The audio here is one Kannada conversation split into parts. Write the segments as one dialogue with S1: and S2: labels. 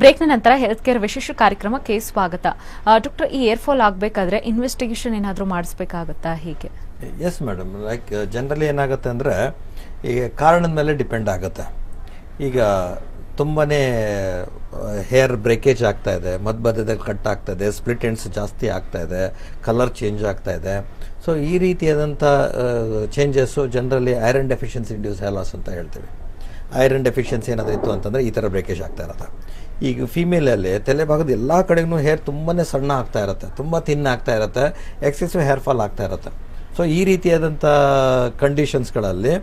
S1: ಬ್ರೇಕ್ನ ನಂತರ ಹೆಲ್ತ್ ಕೇರ್ ವಿಶೇಷ ಕಾರ್ಯಕ್ರಮಕ್ಕೆ ಸ್ವಾಗತ. ಡಾಕ್ಟರ್ ಈ ಏರ್ ಫಾಲ್ ಆಗಬೇಕಾದ್ರೆ ಇನ್ವೆಸ್ಟಿಗೇಷನ್ ಏನಾದರೂ ಮಾಡಿಸ್ಬೇಕಾಗತ್ತಾ ಹೀಗೆ?
S2: ಎಸ್ ಮೇಡಮ್ ಲೈಕ್ ಜನರಲಿ ಏನಾಗುತ್ತೆ ಅಂದರೆ ಈಗ ಕಾರಣದ ಮೇಲೆ ಡಿಪೆಂಡ್ ಆಗುತ್ತೆ. ಈಗ ತುಂಬಾ ಹೇರ್ ಬ್ರೇಕೇಜ್ ಆಗ್ತಾ ಇದೆ ಮಧ್ಯ ಮಧ್ಯದಲ್ಲಿ ಕಟ್ ಆಗ್ತಾ ಇದೆ ಸ್ಪ್ಲಿಟ್ ಎಂಡ್ಸ್ ಜಾಸ್ತಿ ಆಗ್ತಾ ಇದೆ ಕಲರ್ ಚೇಂಜ್ ಆಗ್ತಾ ಇದೆ. ಸೊ ಈ ರೀತಿಯಾದಂಥ changes generally iron deficiency induce hair loss ಅಂತ ಹೇಳ್ತೀವಿ. ಐರನ್ ಡೆಫಿಷಿಯನ್ಸಿ ಏನಾದರೂ ಇತ್ತು ಅಂತಂದರೆ ಈ ಥರ ಬ್ರೇಕೇಜ್ ಆಗ್ತಾ ಇರುತ್ತೆ. ಈಗ ಫಿಮೇಲಲ್ಲಿ ತಲೆ ಭಾಗದ ಎಲ್ಲ ಕಡೆಗೂ ಹೇರ್ ತುಂಬಾ ಸಣ್ಣ ಆಗ್ತಾ ಇರುತ್ತೆ, ತುಂಬ ತಿನ್ ಆಗ್ತಾ ಇರುತ್ತೆ ಎಕ್ಸೆಸಿವ್ ಹೇರ್ ಫಾಲ್ ಆಗ್ತಾ ಇರುತ್ತೆ. ಸೊ ಈ ರೀತಿಯಾದಂಥ ಕಂಡೀಷನ್ಸ್ಗಳಲ್ಲಿ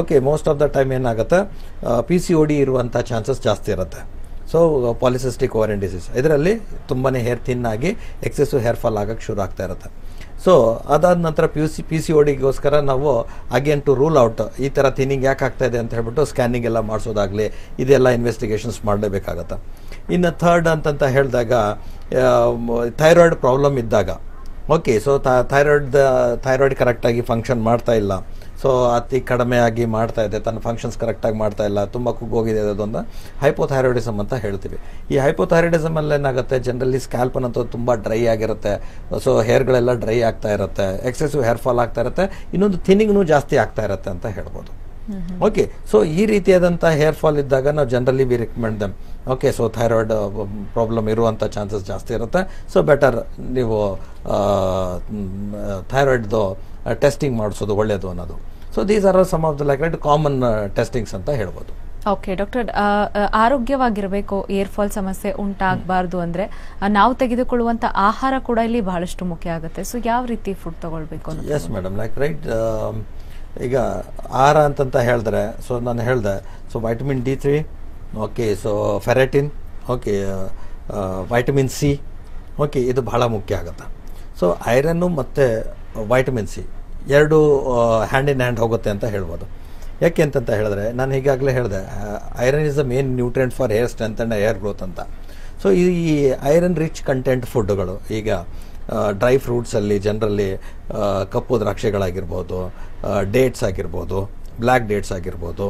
S2: okay most of the time ಏನಾಗುತ್ತೆ ಪಿ ಸಿ ಒ ಡಿ ಇರುವಂಥ ಚಾನ್ಸಸ್ ಜಾಸ್ತಿ ಇರುತ್ತೆ. ಸೊ ಪಾಲಿಸಿಸ್ಟಿಕ್ ಓವರಿನ್ ಡಿಸೀಸ್ ಇದರಲ್ಲಿ ತುಂಬಾ ಹೇರ್ ಥಿನ್ ಆಗಿ ಎಕ್ಸೆಸಿವ್ ಹೇರ್ ಫಾಲ್ ಆಗಕ್ಕೆ ಶುರು ಆಗ್ತಾ ಇರುತ್ತೆ. ಸೊ ಅದಾದ ನಂತರ P U C P C ಡಿಗೋಸ್ಕರ ನಾವು ಅಗೇನ್ ಟು ರೂಲ್ ಔಟ್ ಈ ಥರ ಥಿನ್ನಿಂಗ್ ಯಾಕೆ ಆಗ್ತಾ ಇದೆ ಅಂತ ಹೇಳ್ಬಿಟ್ಟು ಸ್ಕ್ಯಾನಿಂಗ್ ಎಲ್ಲ ಮಾಡಿಸೋದಾಗಲಿ, ಇದೆಲ್ಲ ಇನ್ವೆಸ್ಟಿಗೇಷನ್ಸ್ ಮಾಡಲೇಬೇಕಾಗತ್ತೆ. ಇನ್ನು ಥರ್ಡ್ ಅಂತಂತ ಹೇಳಿದಾಗ ಥೈರಾಯ್ಡ್ ಪ್ರಾಬ್ಲಮ್ ಇದ್ದಾಗ. ಓಕೆ ಸೊ ಥೈರಾಯ್ಡ್ ಥೈರಾಯ್ಡ್ ಕರೆಕ್ಟಾಗಿ ಫಂಕ್ಷನ್ ಮಾಡ್ತಾ ಇಲ್ಲ. ಸೊ ಅತಿ ಕಡಿಮೆ ಆಗಿ ಮಾಡ್ತಾ ಇದೆ, ತನ್ನ ಫಂಕ್ಷನ್ಸ್ ಕರೆಕ್ಟಾಗಿ ಮಾಡ್ತಾ ಇಲ್ಲ, ತುಂಬ ಕುಗ್ಗೋಗಿದೆ ಅದೊಂದು ಹೈಪೋಥೈರಾಯ್ಡಿಸಮ್ ಅಂತ ಹೇಳ್ತೀವಿ. ಈ ಹೈಪೋಥೈರಾಯ್ಡಿಸಮ್ ಅಲ್ಲಿ ಏನಾಗುತ್ತೆ ಜನರಲಿ ಸ್ಕ್ಯಾಲ್ಪನ್ ಅಂತೂ ತುಂಬ ಡ್ರೈ ಆಗಿರುತ್ತೆ. ಸೊ ಹೇರ್ಗಳೆಲ್ಲ ಡ್ರೈ ಆಗ್ತಾ ಇರುತ್ತೆ ಎಕ್ಸೆಸಿವ್ ಹೇರ್ ಫಾಲ್ ಆಗ್ತಾ ಇರುತ್ತೆ, ಇನ್ನೊಂದು ಥಿನ್ನಿಂಗ್ನು ಜಾಸ್ತಿ ಆಗ್ತಾ ಇರುತ್ತೆ ಅಂತ ಹೇಳ್ಬೋದು. ಓಕೆ ಸೊ ಈ ರೀತಿಯಾದಂಥ ಹೇರ್ ಫಾಲ್ ಇದ್ದಾಗ ನಾವು generally we recommend them okay so thyroid problem ಇರುವಂಥ ಚಾನ್ಸಸ್ ಜಾಸ್ತಿ ಇರುತ್ತೆ. ಸೊ ಬೆಟರ್ ನೀವು ಥೈರಾಯ್ಡ್ದು ಟೆಸ್ಟಿಂಗ್ ಮಾಡಿಸೋದು ಒಳ್ಳೆಯದು ಅನ್ನೋದು. So these are some of the like common testings ಅಂತ ಹೇಳ್ಬೋದು.
S1: ಓಕೆ ಡಾಕ್ಟರ್ ಆರೋಗ್ಯವಾಗಿರಬೇಕು ಏರ್ ಫಾಲ್ ಸಮಸ್ಯೆ ಉಂಟಾಗಬಾರ್ದು ಅಂದರೆ ನಾವು ತೆಗೆದುಕೊಳ್ಳುವಂಥ ಆಹಾರ ಕೂಡ ಇಲ್ಲಿ ಬಹಳಷ್ಟು ಮುಖ್ಯ ಆಗುತ್ತೆ. ಸೊ ಯಾವ ರೀತಿ ಫುಡ್ ತಗೊಳ್ಬೇಕು
S2: ಎಸ್ ಮೇಡಮ್ ಲೈಕ್ ರೈಟ್ ಈಗ ಆರ ಅಂತಂತ ಹೇಳಿದ್ರೆ ಸೊ ನಾನು ಹೇಳಿದೆ so vitamin D three okay so ferritin okay vitamin C okay ಇದು ಬಹಳ ಮುಖ್ಯ ಆಗುತ್ತೆ. ಸೊ ಐರನ್ನು ಮತ್ತು ವೈಟಮಿನ್ ಸಿ ಎರಡು ಹ್ಯಾಂಡ್ ಇನ್ ಹ್ಯಾಂಡ್ ಹೋಗುತ್ತೆ ಅಂತ ಹೇಳ್ಬೋದು. ಯಾಕೆ ಅಂತಂತ ಹೇಳಿದ್ರೆ, ನಾನು ಈಗಾಗಲೇ ಹೇಳಿದೆ iron is the main nutrient for hair strength and hair growth ಅಂತ. ಸೊ ಈ ಐರನ್ ರಿಚ್ ಕಂಟೆಂಟ್ ಫುಡ್ಗಳು ಈಗ ಡ್ರೈ ಫ್ರೂಟ್ಸಲ್ಲಿ ಜನರಲ್ಲಿ ಕಪ್ಪು ದ್ರಾಕ್ಷಿಗಳಾಗಿರ್ಬೋದು ಡೇಟ್ಸ್ ಆಗಿರ್ಬೋದು ಬ್ಲ್ಯಾಕ್ ಡೇಟ್ಸ್ ಆಗಿರ್ಬೋದು.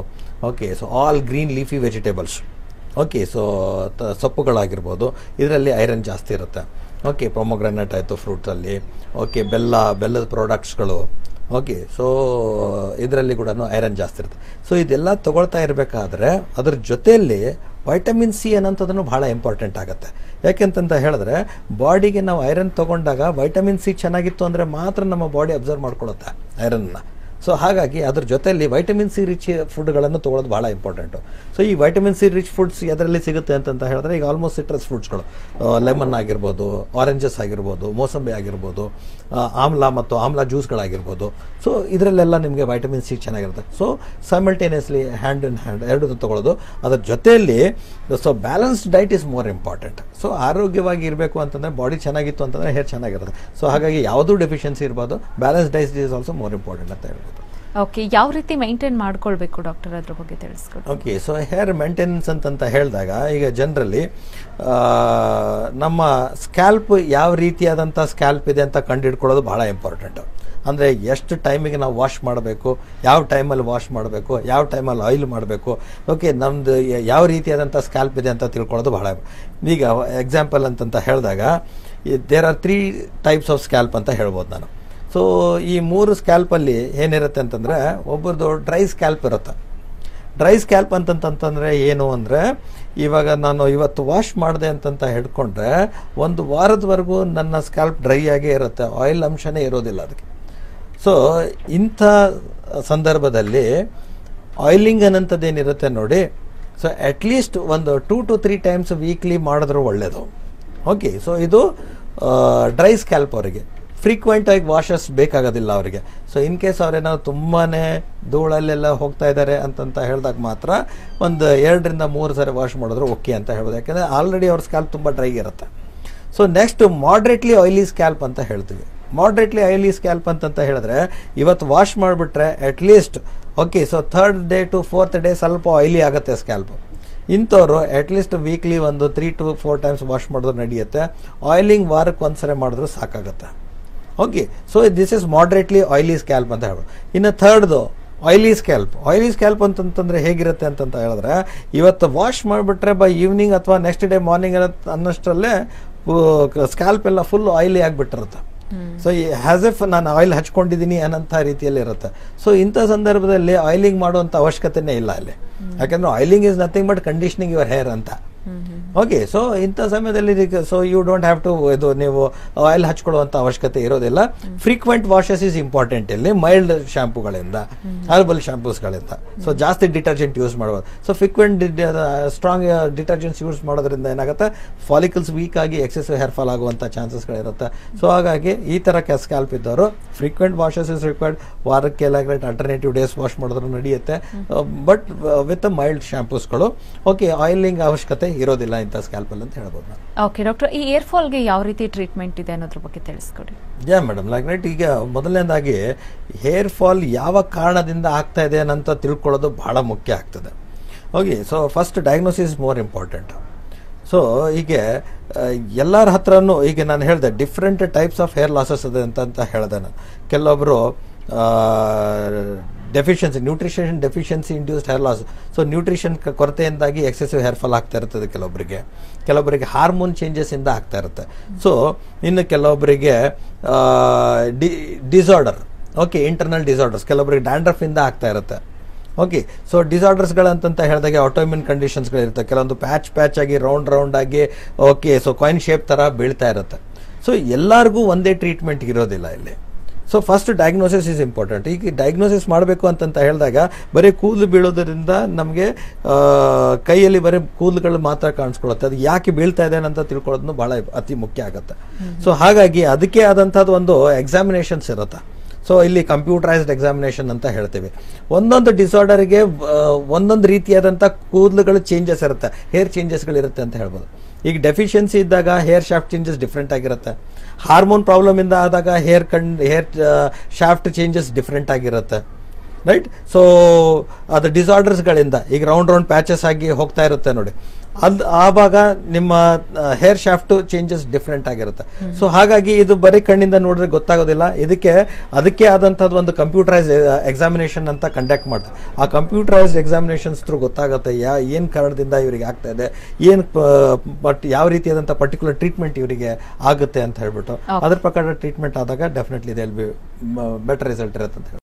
S2: Okay so all green leafy vegetables okay so ಸೊಪ್ಪುಗಳಾಗಿರ್ಬೋದು. ಇದರಲ್ಲಿ ಐರನ್ ಜಾಸ್ತಿ ಇರುತ್ತೆ. ಓಕೆ ಪ್ರೊಮೊಗ್ರಾನೇಟ್ ಆಯಿತು ಫ್ರೂಟ್ಸಲ್ಲಿ ಓಕೆ ಬೆಲ್ಲ, ಬೆಲ್ಲದ ಪ್ರಾಡಕ್ಟ್ಸ್ಗಳು ಓಕೆ ಸೊ ಇದರಲ್ಲಿ ಕೂಡ ಐರನ್ ಜಾಸ್ತಿ ಇರುತ್ತೆ. ಸೊ ಇದೆಲ್ಲ ತೊಗೊಳ್ತಾ ಇರಬೇಕಾದ್ರೆ, ಅದ್ರ ಜೊತೆಯಲ್ಲಿ ವೈಟಮಿನ್ ಸಿ ಅನ್ನೋಂಥದ್ದನ್ನು ಭಾಳ ಇಂಪಾರ್ಟೆಂಟ್ ಆಗುತ್ತೆ. ಯಾಕೆಂತಂತ ಹೇಳಿದ್ರೆ ಬಾಡಿಗೆ ನಾವು ಐರನ್ ತೊಗೊಂಡಾಗ ವೈಟಮಿನ್ ಸಿ ಚೆನ್ನಾಗಿತ್ತು ಅಂದರೆ ಮಾತ್ರ ನಮ್ಮ ಬಾಡಿ ಅಬ್ಸರ್ವ್ ಮಾಡ್ಕೊಳ್ಳುತ್ತೆ ಐರನ್ನ ಸೊ ಹಾಗಾಗಿ ಅದ್ರ ಜೊತೆಯಲ್ಲಿ ವೈಟಮಿನ್ ಸಿ ರಿಚ್ ಫುಡ್ಗಳನ್ನು ತೊಗೊಳೋದು ಭಾಳ ಇಂಪಾರ್ಟೆಂಟು ಸೊ ಈ ವೈಟಮಿನ್ ಸಿ ರಿಚ್ ಫುಡ್ಸ್ ಎದರಲ್ಲಿ ಸಿಗುತ್ತೆ ಅಂತಂತ ಹೇಳಿದ್ರೆ, ಈಗ ಆಲ್ಮೋಸ್ಟ್ ಸಿಟ್ರಸ್ ಫ್ರೂಟ್ಸ್ಗಳು ಲೆಮನ್ ಆಗಿರ್ಬೋದು ಆರೆಂಜಸ್ ಆಗಿರ್ಬೋದು, ಮೋಸಂಬಿ ಆಗಿರ್ಬೋದು ಆಮ್ಲ ಮತ್ತು ಆಮ್ಲ ಜ್ಯೂಸ್ಗಳಾಗಿರ್ಬೋದು. ಸೊ ಇದರಲ್ಲೆಲ್ಲ ನಿಮಗೆ ವೈಟಮಿನ್ ಸಿ ಚೆನ್ನಾಗಿರುತ್ತೆ. So simultaneously hand in hand ಎರಡೂ ತೊಗೊಳ್ಳೋದು ಅದರ ಜೊತೆಯಲ್ಲಿ so balanced diet is more important so ಆರೋಗ್ಯವಾಗಿ ಇರಬೇಕು ಅಂತಂದರೆ ಬಾಡಿ ಚೆನ್ನಾಗಿತ್ತು ಅಂತಂದರೆ ಹೇರ್ ಚೆನ್ನಾಗಿರುತ್ತೆ. ಸೊ ಹಾಗಾಗಿ ಯಾವುದೂ ಡೆಫಿಷಿಯನ್ಸಿ ಇರ್ಬೋದು balance diet is also more important ಅಂತ ಹೇಳ್ಬೋದು.
S1: ಓಕೆ ಯಾವ ರೀತಿ ಮೈಂಟೈನ್ ಮಾಡ್ಕೊಳ್ಬೇಕು ಡಾಕ್ಟರ್ ಅದ್ರ ಬಗ್ಗೆ ತಿಳಿಸ್ಕೊಡಿ.
S2: ಓಕೆ ಸೊ ಹೇರ್ ಮೇಂಟೆನೆನ್ಸ್ ಅಂತಂತ ಹೇಳಿದಾಗ, ಈಗ ಜನರಲಿ ನಮ್ಮ ಸ್ಕ್ಯಾಲ್ಪ್ ಯಾವ ರೀತಿಯಾದಂಥ ಸ್ಕ್ಯಾಲ್ಪ್ ಇದೆ ಅಂತ ಕಂಡುಹಿಡ್ಕೊಳ್ಳೋದು ಭಾಳ ಇಂಪಾರ್ಟೆಂಟು ಅಂದರೆ ಎಷ್ಟು ಟೈಮಿಗೆ ನಾವು ವಾಶ್ ಮಾಡಬೇಕು, ಯಾವ ಟೈಮಲ್ಲಿ ವಾಶ್ ಮಾಡಬೇಕು, ಯಾವ ಟೈಮಲ್ಲಿ ಆಯಿಲ್ ಮಾಡಬೇಕು. ಓಕೆ ನಮ್ಮದು ಯಾವ ರೀತಿಯಾದಂಥ ಸ್ಕ್ಯಾಲ್ಪ್ ಇದೆ ಅಂತ ತಿಳ್ಕೊಳ್ಳೋದು ಬಹಳ ಈಗ ಎಕ್ಸಾಂಪಲ್ ಅಂತಂತ ಹೇಳಿದಾಗ there are three types of scalp ಅಂತ ಹೇಳ್ಬೋದು ನಾನು. ಸೊ ಈ ಮೂರು ಸ್ಕ್ಯಾಲ್ಪಲ್ಲಿ ಏನಿರುತ್ತೆ ಅಂತಂದರೆ ಒಬ್ಬರದು ಡ್ರೈ ಸ್ಕ್ಯಾಲ್ಪ್ ಇರುತ್ತೆ. ಡ್ರೈ ಸ್ಕ್ಯಾಲ್ಪ್ ಅಂತಂತಂತಂದರೆ ಏನು ಅಂದರೆ, ಇವಾಗ ನಾನು ಇವತ್ತು ವಾಶ್ ಮಾಡಿದೆ ಅಂತಂತ ಹಿಡ್ಕೊಂಡ್ರೆ ಒಂದು ವಾರದವರೆಗೂ ನನ್ನ ಸ್ಕ್ಯಾಲ್ಪ್ ಡ್ರೈ ಆಗೇ ಇರುತ್ತೆ. ಆಯಿಲ್ ಅಂಶನೇ ಇರೋದಿಲ್ಲ ಅದಕ್ಕೆ. ಸೊ ಇಂಥ ಸಂದರ್ಭದಲ್ಲಿ ಆಯಿಲಿಂಗ್ ಅನ್ನೋಂಥದ್ದು ಏನಿರುತ್ತೆ ನೋಡಿ ಸೊ ಅಟ್ಲೀಸ್ಟ್ ಒಂದು two to three times weekly ಮಾಡಿದ್ರೂ ಒಳ್ಳೆಯದು ಓಕೆ ಸೊ ಇದು ಡ್ರೈ ಸ್ಕ್ಯಾಲ್ಪ್ ಅವರಿಗೆ. ಫ್ರೀಕ್ವೆಂಟ್ ಆಗಿ ವಾಷಸ್ ಬೇಕಾಗೋದಿಲ್ಲ ಅವರಿಗೆ. ಸೊ ಇನ್ ಕೇಸ್ ಅವರೇನೋ ತುಂಬಾ ಧೂಳಲ್ಲೆಲ್ಲ ಹೋಗ್ತಾ ಇದ್ದಾರೆ ಅಂತಂತ ಹೇಳಿದಾಗ ಮಾತ್ರ ಒಂದು ಎರಡರಿಂದ ಮೂರು ಸಾರಿ ವಾಶ್ ಮಾಡಿದ್ರು ಓಕೆ ಅಂತ ಹೇಳ್ಬೋದು. ಯಾಕೆಂದರೆ ಆಲ್ರೆಡಿ ಅವ್ರ ಸ್ಕ್ಯಾಲ್ಪ್ ತುಂಬ ಡ್ರೈ ಇರುತ್ತೆ. So next moderately oily scalp ಅಂತ ಹೇಳ್ತೀವಿ. ಮಾಡ್ರೇಟ್ಲಿ ಆಯಿಲಿ ಸ್ಕ್ಯಾಲ್ಪ್ ಅಂತಂತ ಹೇಳಿದ್ರೆ ಇವತ್ತು ವಾಶ್ ಮಾಡಿಬಿಟ್ರೆ at least okay so third day to fourth day ಸ್ವಲ್ಪ ಆಯಿಲಿ ಆಗುತ್ತೆ ಸ್ಕ್ಯಾಲ್ಪ್ ಇಂಥವ್ರು ಅಟ್ಲೀಸ್ಟ್ ವೀಕ್ಲಿ ಒಂದು three to four times wash ಮಾಡಿದ್ರೆ ನಡೆಯುತ್ತೆ. ಆಯಿಲಿಂಗ್ ವಾರಕ್ಕೆ ಒಂದ್ಸರಿ ಮಾಡಿದ್ರು ಸಾಕಾಗುತ್ತೆ. Okay so this is moderately oily scalp ಅಂತ ಹೇಳ್ಬೋದು. ಇನ್ನು ಥರ್ಡ್ದು ಆಯಿಲಿ ಸ್ಕ್ಯಾಲ್ಪ್ ಆಯಿಲಿ ಸ್ಕ್ಯಾಲ್ಪ್ ಅಂತಂತಂದ್ರೆ ಹೇಗಿರುತ್ತೆ ಅಂತಂತ ಹೇಳಿದ್ರೆ ಇವತ್ತು ವಾಶ್ ಮಾಡಿಬಿಟ್ರೆ ಬೈ ಈವ್ನಿಂಗ್ ಅಥವಾ ನೆಕ್ಸ್ಟ್ ಡೇ ಮಾರ್ನಿಂಗ್ ಅನ್ನೋಷ್ಟರಲ್ಲೇ ಸ್ಕ್ಯಾಲ್ಪ್ ಎಲ್ಲ ಫುಲ್ ಆಯಿಲಿ ಆಗಿಬಿಟ್ಟಿರುತ್ತೆ. ಸೊ ಹ್ಯಾಸ್ ಎಫ್ ನಾನು ಆಯಿಲ್ ಹಚ್ಕೊಂಡಿದ್ದೀನಿ ಅನ್ನೋಂಥ ರೀತಿಯಲ್ಲಿ ಇರುತ್ತೆ. ಸೊ ಇಂಥ ಸಂದರ್ಭದಲ್ಲಿ ಆಯಿಲಿಂಗ್ ಮಾಡುವಂಥ ಅವಶ್ಯಕತೆನೇ ಇಲ್ಲ ಅಲ್ಲಿ. ಯಾಕಂದ್ರೆ oiling is nothing but conditioning your hair ಅಂತ. ಓಕೆ ಸೊ ಇಂಥ ಸಮಯದಲ್ಲಿ so you don't have to ಇದು ನೀವು ಆಯಿಲ್ ಹಚ್ಕೊಳ್ಳುವಂಥ ಅವಶ್ಯಕತೆ ಇರೋದಿಲ್ಲ. ಫ್ರೀಕ್ವೆಂಟ್ ವಾಷಸ್ ಇಸ್ ಇಂಪಾರ್ಟೆಂಟ್ ಇಲ್ಲಿ ಮೈಲ್ಡ್ ಶ್ಯಾಂಪುಗಳಿಂದ ಹರ್ಬಲ್ ಶ್ಯಾಂಪೂಸ್ಗಳಿಂದ ಸೊ ಜಾಸ್ತಿ ಡಿಟರ್ಜೆಂಟ್ ಯೂಸ್ ಮಾಡ್ಬೋದು. So frequent strong detergents use ಮಾಡೋದ್ರಿಂದ ಏನಾಗುತ್ತೆ? ಫಾಲಿಕಲ್ಸ್ ವೀಕ್ ಆಗಿ ಎಕ್ಸೆಸಿವ್ ಹೇರ್ ಫಾಲ್ ಆಗುವಂಥ ಚಾನ್ಸಸ್ಗಳಿರುತ್ತೆ ಸೊ ಹಾಗಾಗಿ ಈ ಥರ ಸ್ಕ್ಯಾಲ್ಪ್ ಇದ್ದವರು ಫ್ರೀಕ್ವೆಂಟ್ ವಾಷಸ್ ಇಸ್ ರಿಕ್ವೈರ್ಡ್ ವಾರಕ್ಕೆ ಅಲ್ಟರ್ನೇಟಿವ್ ಡೇಸ್ ವಾಶ್ ಮಾಡಿದ್ರು ನಡೆಯುತ್ತೆ. ಬಟ್ ವಿತ್ ಮೈಲ್ಡ್ ಶಾಂಪೂಸ್ಗಳು ಓಕೆ ಆಯಿಲಿಂಗ್ ಅವಶ್ಯಕತೆ ಇರೋದಿಲ್ಲ ಇಂಥ ಸ್ಕ್ಯಾಲ್ಪಲ್ ಅಂತ ಹೇಳ್ಬೋದು ನಾನು.
S1: ಓಕೆ ಡಾಕ್ಟರ್ ಈ ಏರ್ ಫಾಲ್ಗೆ ಯಾವ ರೀತಿ ಟ್ರೀಟ್ಮೆಂಟ್ ಇದೆ ಅನ್ನೋದ್ರ ಬಗ್ಗೆ ತಿಳಿಸ್ಕೊಡಿ.
S2: ಯಾ ಮೇಡಮ್ ಲೈಕ್ ರೈಟ್ ಈಗ ಮೊದಲನೇದಾಗಿ ಹೇರ್ ಫಾಲ್ ಯಾವ ಕಾರಣದಿಂದ ಆಗ್ತಾ ಇದೆ ಅಂತ ತಿಳ್ಕೊಳ್ಳೋದು ಬಹಳ ಮುಖ್ಯ ಆಗ್ತದೆ. Okay so first diagnosis more important so ಹೀಗೆ ಎಲ್ಲರ ಹತ್ರನೂ ಈಗ ನಾನು ಹೇಳಿದೆ different types of hair losses ಇದೆ ಅಂತ ಅಂತ ಹೇಳಿದೆ ನಾನು. ಕೆಲವೊಬ್ಬರು deficiency nutrition deficiency induced hair loss so nutrition ಕೊರತೆಯಿಂದಾಗಿ ಎಕ್ಸೆಸಿವ್ ಹೇರ್ ಫಾಲ್ ಆಗ್ತಾ ಇರ್ತದೆ ಕೆಲವೊಬ್ಬರಿಗೆ ಕೆಲವೊಬ್ಬರಿಗೆ ಹಾರ್ಮೋನ್ ಚೇಂಜಸ್ ಇಂದ ಆಗ್ತಾ ಇರುತ್ತೆ. ಸೊ ಇನ್ನು ಕೆಲವೊಬ್ಬರಿಗೆ D disorder okay internal disorders ಕೆಲವೊಬ್ಬರಿಗೆ ಡ್ಯಾಂಡ್ರಫ್ ಇಂದ ಆಗ್ತಾ ಇರುತ್ತೆ. ಓಕೆ ಸೊ ಡಿಸಾರ್ಡರ್ಸ್ಗಳಂತಂತ ಹೇಳಿದಾಗ ಆಟೋಮಿನ್ ಕಂಡೀಷನ್ಸ್ಗಳಿರುತ್ತೆ ಕೆಲವೊಂದು ಪ್ಯಾಚ್ ಪ್ಯಾಚ್ ಆಗಿ ರೌಂಡ್ ರೌಂಡ್ ಆಗಿ ಓಕೆ ಸೊ ಕಾಯಿನ್ ಶೇಪ್ ಥರ ಬೀಳ್ತಾ ಇರುತ್ತೆ. ಸೊ ಎಲ್ಲರಿಗೂ ಒಂದೇ ಟ್ರೀಟ್ಮೆಂಟ್ ಇರೋದಿಲ್ಲ ಇಲ್ಲಿ. So first diagnosis is important ಈಗ ಡಯಾಗ್ನೋಸಿಸ್ ಮಾಡಬೇಕು ಅಂತಂತ ಹೇಳಿದಾಗ ಬರೀ ಕೂದಲು ಬೀಳೋದ್ರಿಂದ ನಮಗೆ ಕೈಯಲ್ಲಿ ಬರೀ ಕೂದಲುಗಳು ಮಾತ್ರ ಕಾಣಿಸ್ಕೊಳ್ಳುತ್ತೆ. ಅದು ಯಾಕೆ ಬೀಳ್ತಾ ಇದೆ ಅಂತ ತಿಳ್ಕೊಳ್ಳೋದು ಭಾಳ ಅತಿ ಮುಖ್ಯ ಆಗುತ್ತೆ. ಸೊ ಹಾಗಾಗಿ ಅದಕ್ಕೆ ಆದಂಥದ್ದು ಒಂದು ಎಕ್ಸಾಮಿನೇಷನ್ಸ್ ಇರುತ್ತೆ. ಸೊ ಇಲ್ಲಿ ಕಂಪ್ಯೂಟರೈಸ್ಡ್ ಎಕ್ಸಾಮಿನೇಷನ್ ಅಂತ ಹೇಳ್ತೀವಿ. ಒಂದೊಂದು ಡಿಸಾರ್ಡರ್ಗೆ ಒಂದೊಂದು ರೀತಿಯಾದಂಥ ಕೂದಲುಗಳು ಚೇಂಜಸ್ ಇರುತ್ತೆ. ಹೇರ್ ಚೇಂಜಸ್ಗಳಿರುತ್ತೆ ಅಂತ ಹೇಳ್ಬೋದು. ಈಗ ಡೆಫಿಷಿಯನ್ಸಿ ಇದ್ದಾಗ ಹೇರ್ ಶಾಫ್ಟ್ ಚೇಂಜಸ್ ಡಿಫ್ರೆಂಟ್ ಆಗಿರುತ್ತೆ. ಹಾರ್ಮೋನ್ ಪ್ರಾಬ್ಲಮ್ ಇಂದ ಆದಾಗ ಹೇರ್ ಕಂಡ್ ಹೇರ್ ಶಾಫ್ಟ್ ಚೇಂಜಸ್ ಡಿಫ್ರೆಂಟ್ ಆಗಿರುತ್ತೆ. ರೈಟ್ ಸೊ ಅದು ಡಿಸಾರ್ಡರ್ಸ್ಗಳಿಂದ ಈಗ ರೌಂಡ್ ರೌಂಡ್ ಪ್ಯಾಚಸ್ ಆಗಿ ಹೋಗ್ತಾ ಇರುತ್ತೆ ನೋಡಿ. ಅದು ಆವಾಗ ನಿಮ್ಮ ಹೇರ್ ಶಾಫ್ಟ್ ಚೇಂಜಸ್ ಡಿಫ್ರೆಂಟ್ ಆಗಿರುತ್ತೆ. ಸೊ ಹಾಗಾಗಿ ಇದು ಬರೀ ಕಣ್ಣಿಂದ ನೋಡಿದ್ರೆ ಗೊತ್ತಾಗೋದಿಲ್ಲ. ಇದಕ್ಕೆ ಅದಕ್ಕೆ ಆದಂಥದ್ದು ಒಂದು ಕಂಪ್ಯೂಟರೈಸ್ ಎಕ್ಸಾಮಿನೇಷನ್ ಅಂತ ಕಂಡಕ್ಟ್ ಮಾಡ್ತಾರೆ. ಆ ಕಂಪ್ಯೂಟರೈಸ್ಡ್ ಎಕ್ಸಾಮಿನೇಷನ್ಸ್ ಥ್ರೂ ಗೊತ್ತಾಗುತ್ತೆ ಯಾ ಏನು ಕಾರಣದಿಂದ ಇವರಿಗೆ ಆಗ್ತಾ ಇದೆ ಏನು ಬಟ್ ಯಾವ ರೀತಿಯಾದಂಥ ಪರ್ಟಿಕ್ಯುಲರ್ ಟ್ರೀಟ್ಮೆಂಟ್ ಇವರಿಗೆ ಆಗುತ್ತೆ ಅಂತ ಹೇಳ್ಬಿಟ್ಟು. ಅದ್ರ ಪ್ರಕಾರ ಟ್ರೀಟ್ಮೆಂಟ್ ಆದಾಗ ಡೆಫಿನೆಟ್ಲಿ ಇದೆ ಬಿ ಬೆಟರ್ ರಿಸಲ್ಟ್ ಇರುತ್ತೆ ಅಂತ